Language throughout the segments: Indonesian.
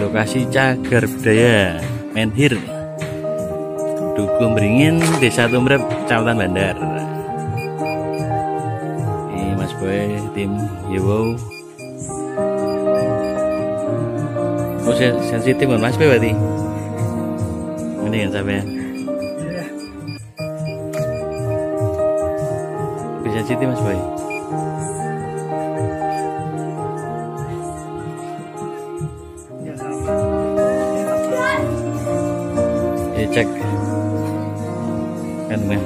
lokasi cagar budaya Menhir. Dukuh Beringin Desa Tumrep Kecamatan Bandar. Ini Mas Boy tim Yewo oh sensitif kan Mas Boy berarti? Ini kan sampai lebih sensitif Mas Boy ya cek kan kan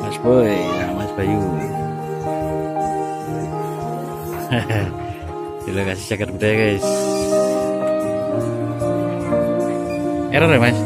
Mas Boy nah Mas Bayu. Di lokasi cagar budaya guys. Error ya mas